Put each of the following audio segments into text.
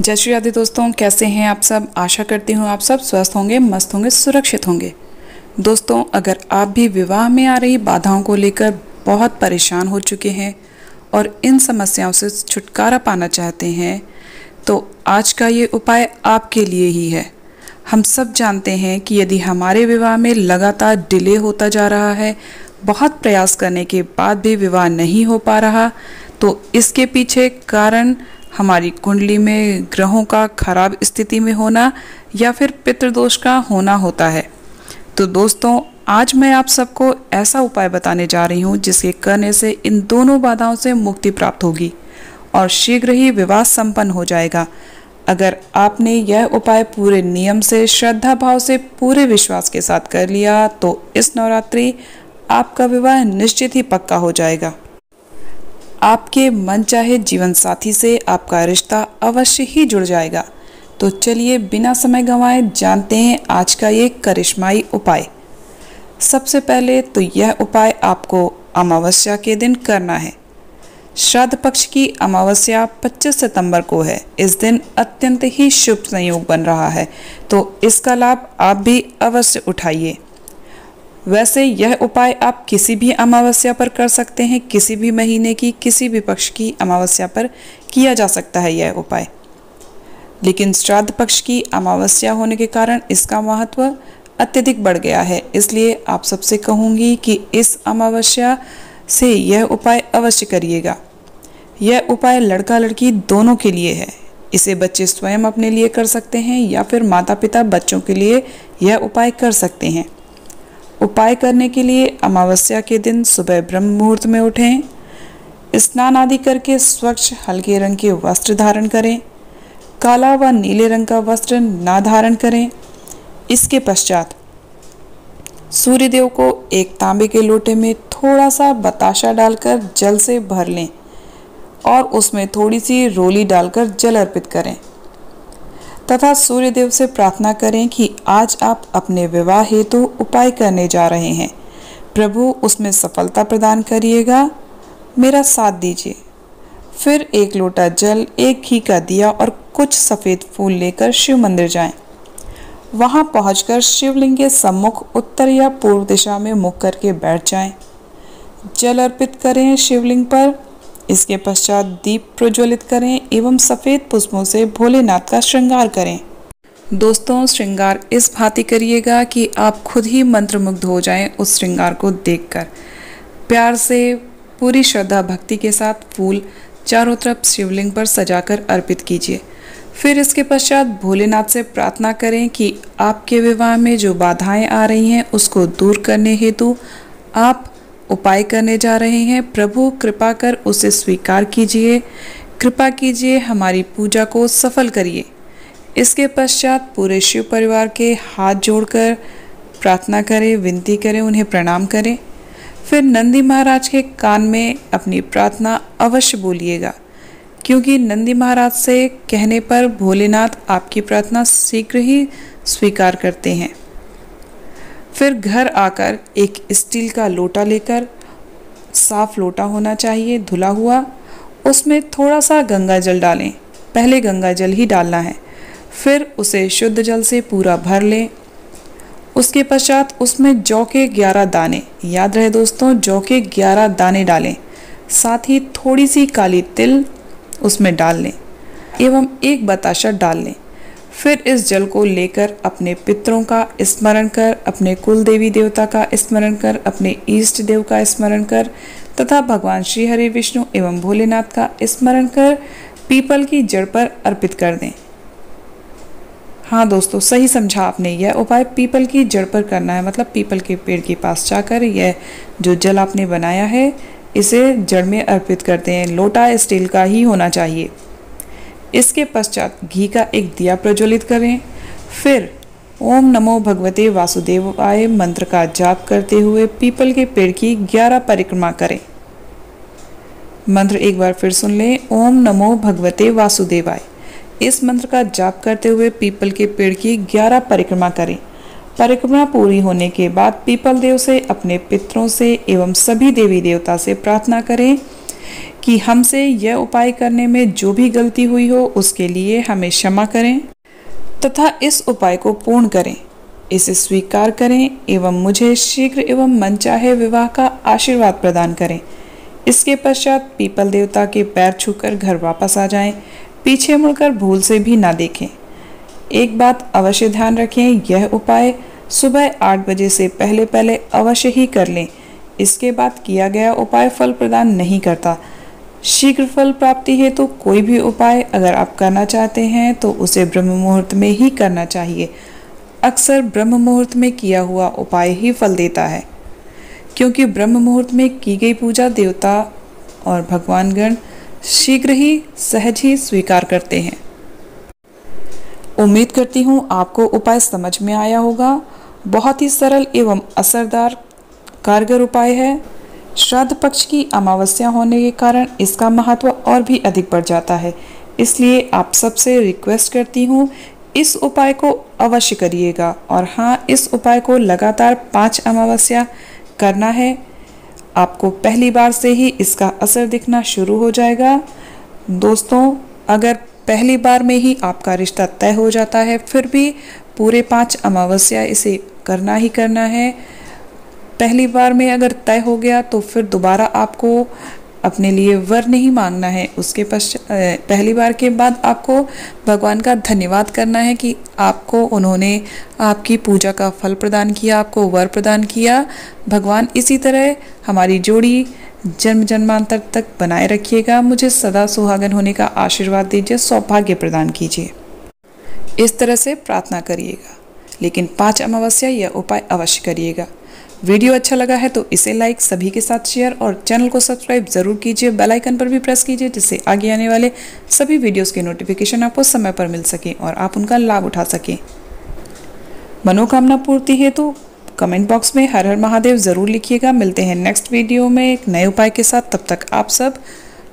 जय श्री राधे दोस्तों, कैसे हैं आप सब? आशा करती हूँ आप सब स्वस्थ होंगे, मस्त होंगे, सुरक्षित होंगे। दोस्तों, अगर आप भी विवाह में आ रही बाधाओं को लेकर बहुत परेशान हो चुके हैं और इन समस्याओं से छुटकारा पाना चाहते हैं तो आज का ये उपाय आपके लिए ही है। हम सब जानते हैं कि यदि हमारे विवाह में लगातार डिले होता जा रहा है, बहुत प्रयास करने के बाद भी विवाह नहीं हो पा रहा तो इसके पीछे कारण हमारी कुंडली में ग्रहों का खराब स्थिति में होना या फिर पितृदोष का होना होता है। तो दोस्तों, आज मैं आप सबको ऐसा उपाय बताने जा रही हूँ जिसके करने से इन दोनों बाधाओं से मुक्ति प्राप्त होगी और शीघ्र ही विवाह संपन्न हो जाएगा। अगर आपने यह उपाय पूरे नियम से, श्रद्धा भाव से, पूरे विश्वास के साथ कर लिया तो इस नवरात्रि आपका विवाह निश्चित ही पक्का हो जाएगा। आपके मन चाहे जीवन साथी से आपका रिश्ता अवश्य ही जुड़ जाएगा। तो चलिए बिना समय गंवाए जानते हैं आज का ये करिश्माई उपाय। सबसे पहले तो यह उपाय आपको अमावस्या के दिन करना है। श्राद्ध पक्ष की अमावस्या 25 सितंबर को है। इस दिन अत्यंत ही शुभ संयोग बन रहा है। तो इसका लाभ आप भी अवश्य उठाइए। वैसे यह उपाय आप किसी भी अमावस्या पर कर सकते हैं, किसी भी महीने की, किसी भी पक्ष की अमावस्या पर किया जा सकता है यह उपाय। लेकिन श्राद्ध पक्ष की अमावस्या होने के कारण इसका महत्व अत्यधिक बढ़ गया है। इसलिए आप सबसे कहूँगी कि इस अमावस्या से यह उपाय अवश्य करिएगा। यह उपाय लड़का लड़की दोनों के लिए है। इसे बच्चे स्वयं अपने लिए कर सकते हैं या फिर माता पिता बच्चों के लिए यह उपाय कर सकते हैं। उपाय करने के लिए अमावस्या के दिन सुबह ब्रह्म मुहूर्त में उठें, स्नान आदि करके स्वच्छ हल्के रंग के वस्त्र धारण करें, काला व नीले रंग का वस्त्र ना धारण करें। इसके पश्चात सूर्यदेव को एक तांबे के लोटे में थोड़ा सा बताशा डालकर जल से भर लें और उसमें थोड़ी सी रोली डालकर जल अर्पित करें। तथा सूर्यदेव से प्रार्थना करें कि आज आप अपने विवाह हेतु उपाय करने जा रहे हैं प्रभु, उसमें सफलता प्रदान करिएगा मेरा साथ दीजिए फिर एक लोटा जल, एक घी का दिया और कुछ सफ़ेद फूल लेकर शिव मंदिर जाएँ। वहाँ पहुंचकर शिवलिंग के सम्मुख उत्तर या पूर्व दिशा में मुख करके बैठ जाएँ। जल अर्पित करें शिवलिंग पर इसके पश्चात दीप प्रज्वलित करें एवं सफ़ेद पुष्पों से भोलेनाथ का श्रृंगार करें। दोस्तों, श्रृंगार इस भांति करिएगा कि आप खुद ही मंत्रमुग्ध हो जाएँ उस श्रृंगार को देखकर। प्यार से, पूरी श्रद्धा भक्ति के साथ फूल चारों तरफ़ शिवलिंग पर सजाकर अर्पित कीजिए। फिर इसके पश्चात भोलेनाथ से प्रार्थना करें कि आपके विवाह में जो बाधाएँ आ रही हैं, उसको दूर करने हेतु आप उपाय करने जा रहे हैं। प्रभु, कृपा कर उसे स्वीकार कीजिए। कृपा कीजिए हमारी पूजा को सफल करिए। इसके पश्चात पूरे शिव परिवार के हाथ जोड़कर प्रार्थना करें, विनती करें, उन्हें प्रणाम करें। फिर नंदी महाराज के कान में अपनी प्रार्थना अवश्य बोलिएगा, क्योंकि नंदी महाराज से कहने पर भोलेनाथ आपकी प्रार्थना शीघ्र ही स्वीकार करते हैं। फिर घर आकर एक स्टील का लोटा लेकर साफ़ लोटा होना चाहिए, धुला हुआ। उसमें थोड़ा सा गंगा जल डालें। पहले गंगा जल ही डालना है। फिर उसे शुद्ध जल से पूरा भर लें। उसके पश्चात उसमें जौ के ग्यारह दाने, याद रहे दोस्तों, जौ के ग्यारह दाने डालें। साथ ही थोड़ी सी काली तिल उसमें डाल लें एवं एक बताशा डाल लें। फिर इस जल को लेकर अपने पितरों का स्मरण कर, अपने कुल देवी देवता का स्मरण कर, अपने ईष्ट देव का स्मरण कर, तथा भगवान श्री हरि विष्णु एवं भोलेनाथ का स्मरण कर, पीपल की जड़ पर अर्पित कर दें। हाँ दोस्तों, सही समझा आपने। यह उपाय पीपल की जड़ पर करना है। मतलब पीपल के पेड़ के पास जाकर यह जो जल आपने बनाया है, इसे जड़ में अर्पित करते हैं लोटा स्टील का ही होना चाहिए। इसके पश्चात घी का एक दिया प्रज्वलित करें। फिर, ओम नमो भगवते वासुदेवाय मंत्र का जाप करते हुए पीपल के पेड़ की ग्यारह परिक्रमा करें। मंत्र एक बार फिर सुन लें। ओम नमो भगवते वासुदेवाय। इस मंत्र का जाप करते हुए पीपल के पेड़ की ग्यारह परिक्रमा करें। परिक्रमा पूरी होने के बाद पीपल देव से, अपने पितरों से एवं सभी देवी देवता से प्रार्थना करें। कि हमसे यह उपाय करने में जो भी गलती हुई हो उसके लिए हमें क्षमा करें तथा इस उपाय को पूर्ण करें। इसे स्वीकार करें एवं मुझे शीघ्र एवं मनचाहे विवाह का आशीर्वाद प्रदान करें। इसके पश्चात पीपल देवता के पैर छूकर घर वापस आ जाएँ, पीछे मुड़कर भूल से भी ना देखें। एक बात अवश्य ध्यान रखें यह उपाय सुबह आठ बजे से पहले पहले अवश्य ही कर लें। इसके बाद किया गया उपाय फल प्रदान नहीं करता। शीघ्र फल प्राप्ति है तो कोई भी उपाय अगर आप करना चाहते हैं तो उसे ब्रह्म मुहूर्त में ही करना चाहिए। अक्सर ब्रह्म मुहूर्त में किया हुआ उपाय ही फल देता है। क्योंकि ब्रह्म मुहूर्त में की गई पूजा देवता और भगवान गण शीघ्र ही सहज ही स्वीकार करते हैं। उम्मीद करती हूँ आपको उपाय समझ में आया होगा। बहुत ही सरल एवं असरदार कारगर उपाय है। श्राद्ध पक्ष की अमावस्या होने के कारण इसका महत्व और भी अधिक बढ़ जाता है। इसलिए आप सबसे रिक्वेस्ट करती हूँ, इस उपाय को अवश्य करिएगा। और हाँ इस उपाय को लगातार पाँच अमावस्या करना है। आपको पहली बार से ही इसका असर दिखना शुरू हो जाएगा। दोस्तों, अगर पहली बार में ही आपका रिश्ता तय हो जाता है, फिर भी पूरे पाँच अमावस्या इसे करना ही करना है। पहली बार में अगर तय हो गया तो फिर दोबारा आपको अपने लिए वर नहीं मांगना है। उसके पश्चात पहली बार के बाद आपको भगवान का धन्यवाद करना है कि आपको उन्होंने आपकी पूजा का फल प्रदान किया, आपको वर प्रदान किया। भगवान इसी तरह हमारी जोड़ी जन्म जन्मांतर तक बनाए रखिएगा। मुझे सदा सुहागन होने का आशीर्वाद दीजिए, सौभाग्य प्रदान कीजिए। इस तरह से प्रार्थना करिएगा, लेकिन पाँच अमावस्या यह उपाय अवश्य करिएगा। वीडियो अच्छा लगा है तो इसे लाइक, सभी के साथ शेयर और चैनल को सब्सक्राइब ज़रूर कीजिए। बेल आइकन पर भी प्रेस कीजिए जिससे आगे आने वाले सभी वीडियोस के नोटिफिकेशन आपको समय पर मिल सके और आप उनका लाभ उठा सकें। मनोकामना पूर्ति है तो कमेंट बॉक्स में हर हर महादेव ज़रूर लिखिएगा। मिलते हैं नेक्स्ट वीडियो में एक नए उपाय के साथ। तब तक आप सब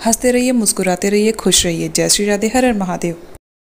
हँसते रहिए, मुस्कुराते रहिए, खुश रहिए। जय श्री राधे, हर हर महादेव।